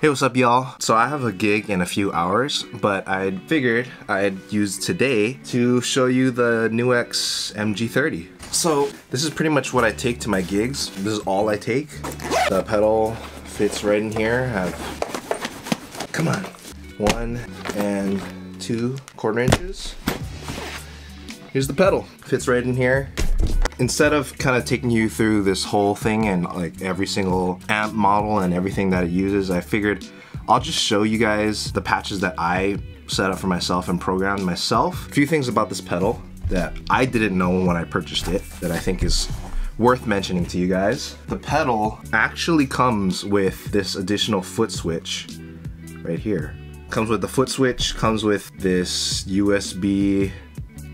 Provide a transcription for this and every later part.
Hey, what's up, y'all? So I have a gig in a few hours, but I figured I'd use today to show you the NUX MG30. So this is pretty much what I take to my gigs. This is all I take. The pedal fits right in here. Have, come on, one and two quarter inches. Here's the pedal. Fits right in here instead of kind of taking you through this whole thing and like every single amp model and everything that it uses, I figured I'll just show you guys the patches that I set up for myself and programmed myself. A few things about this pedal that I didn't know when I purchased it that I think is worth mentioning to you guys. The pedal actually comes with this additional foot switch right here. Comes with the foot switch, comes with this USB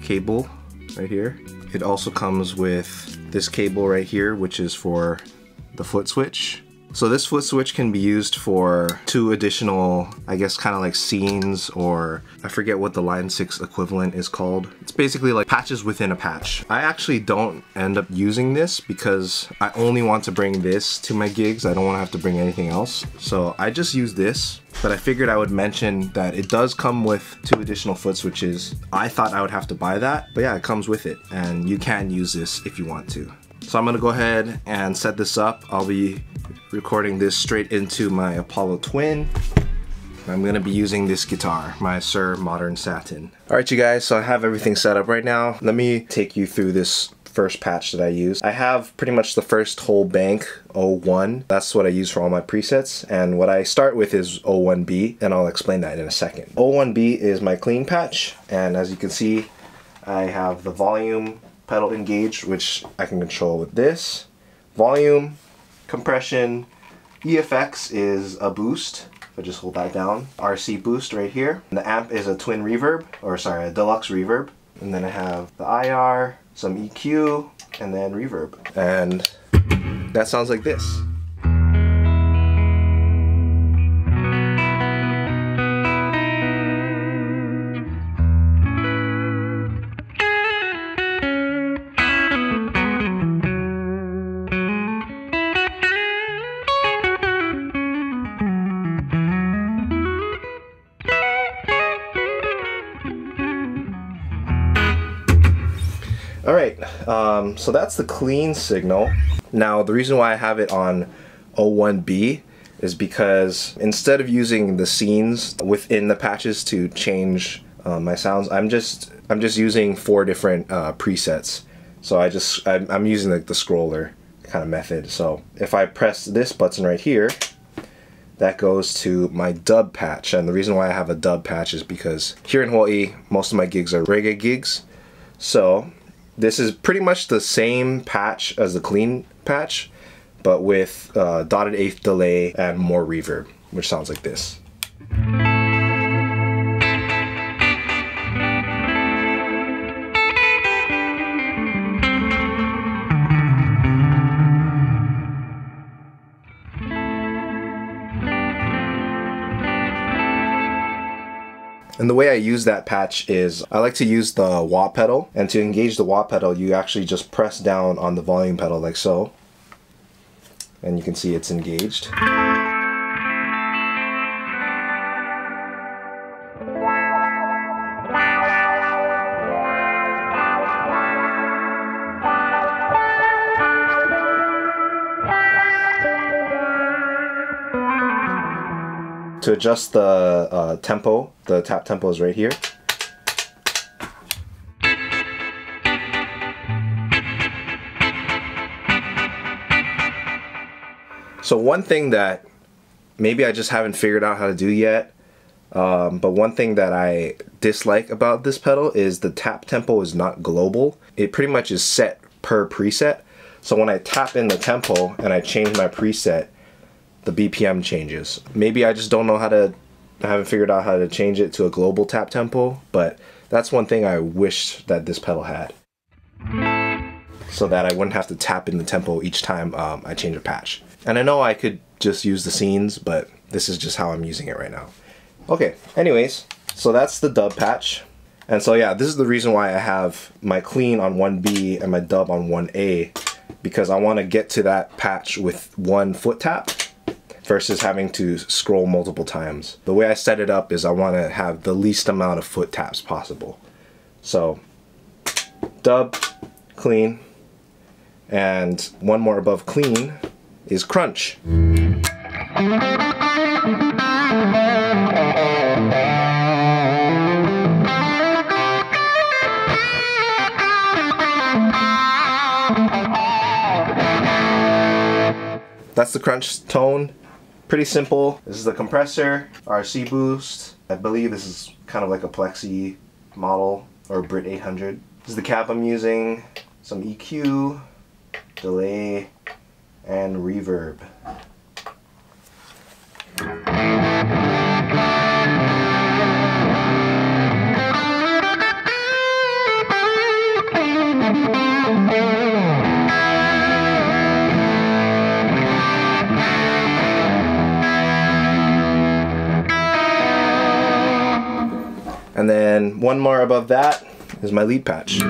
cable right here. It also comes with this cable right here, which is for the foot switch. So this foot switch can be used for two additional, I guess kind of like scenes or I forget what the Line 6 equivalent is called. It's basically like patches within a patch. I actually don't end up using this because I only want to bring this to my gigs. I don't want to have to bring anything else. So I just use this but I figured I would mention that it does come with two additional foot switches. I thought I would have to buy that, but yeah, it comes with it and you can use this if you want to. So I'm gonna go ahead and set this up. I'll be recording this straight into my Apollo Twin. I'm gonna be using this guitar, my Suhr Modern Satin. All right, you guys, so I have everything set up right now. Let me take you through this first patch that I use. I have pretty much the first whole bank 01. That's what I use for all my presets. And what I start with is 01B, and I'll explain that in a second. 01B is my clean patch, and as you can see, I have the volume pedal engaged, which I can control with this. Volume, compression, EFX is a boost. If I just hold that down. RC boost right here. And the amp is a twin reverb, or sorry, a deluxe reverb. And then I have the IR, some EQ, and then reverb. And that sounds like this. All right, um, so that's the clean signal. Now, the reason why I have it on 01B is because instead of using the scenes within the patches to change uh, my sounds, I'm just I'm just using four different uh, presets. So I just I'm, I'm using like the scroller kind of method. So if I press this button right here, that goes to my dub patch. And the reason why I have a dub patch is because here in Hawaii, most of my gigs are reggae gigs. So this is pretty much the same patch as the clean patch, but with uh, dotted eighth delay and more reverb, which sounds like this. And the way I use that patch is I like to use the wah pedal and to engage the wah pedal you actually just press down on the volume pedal like so and you can see it's engaged. To adjust the uh, tempo, the tap tempo is right here. So one thing that maybe I just haven't figured out how to do yet, um, but one thing that I dislike about this pedal is the tap tempo is not global. It pretty much is set per preset. So when I tap in the tempo and I change my preset, the BPM changes. Maybe I just don't know how to, I haven't figured out how to change it to a global tap tempo, but that's one thing I wish that this pedal had. So that I wouldn't have to tap in the tempo each time um, I change a patch. And I know I could just use the scenes, but this is just how I'm using it right now. Okay, anyways, so that's the dub patch. And so yeah, this is the reason why I have my clean on 1B and my dub on 1A because I want to get to that patch with one foot tap versus having to scroll multiple times. The way I set it up is I want to have the least amount of foot taps possible. So dub, clean, and one more above clean is crunch. That's the crunch tone. Pretty simple. This is the compressor, RC boost. I believe this is kind of like a Plexi model or Brit 800. This is the cab I'm using, some EQ, delay, and reverb. One more above that is my lead patch.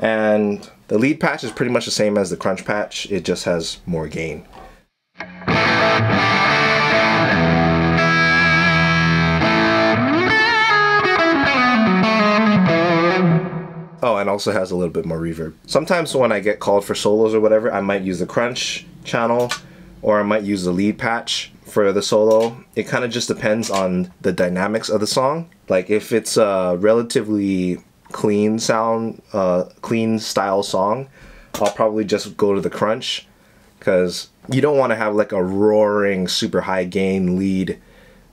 And the lead patch is pretty much the same as the crunch patch, it just has more gain. Oh, and also has a little bit more reverb. Sometimes when I get called for solos or whatever, I might use the crunch channel or I might use the lead patch for the solo. It kind of just depends on the dynamics of the song. Like if it's a relatively clean sound, uh, clean style song, I'll probably just go to the crunch because you don't want to have like a roaring super high gain lead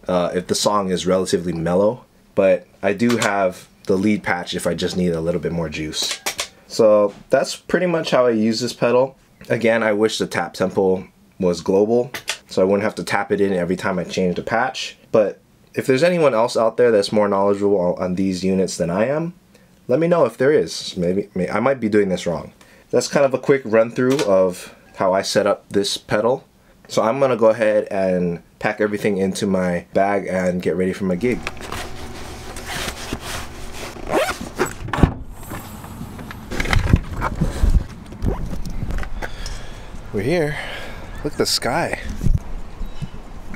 uh, if the song is relatively mellow. But I do have the lead patch if I just need a little bit more juice. So that's pretty much how I use this pedal. Again, I wish the tap tempo was global so I wouldn't have to tap it in every time I change the patch. But if there's anyone else out there that's more knowledgeable on, these units than I am, let me know if there is. Maybe, maybe I might be doing this wrong. That's kind of a quick run through of how I set up this pedal. So I'm gonna go ahead and pack everything into my bag and get ready for my gig. We're here. Look at the sky.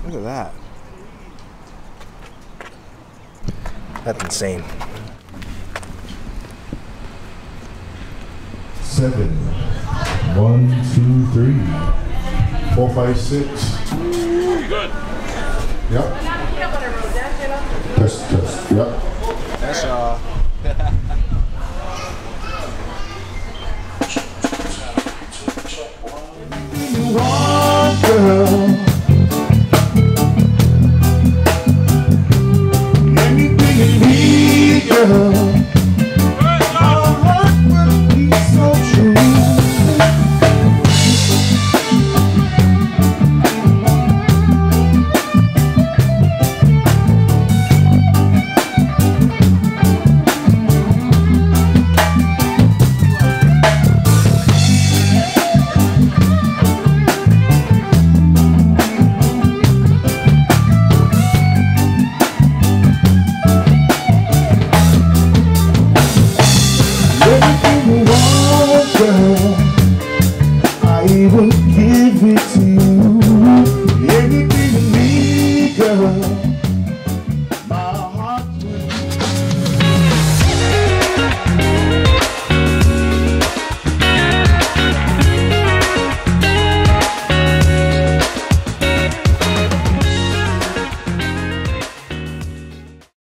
Look at that. That's insane. Seven. One, two, three. Four, five, six. Good. Yep. Test, test. Yep. That's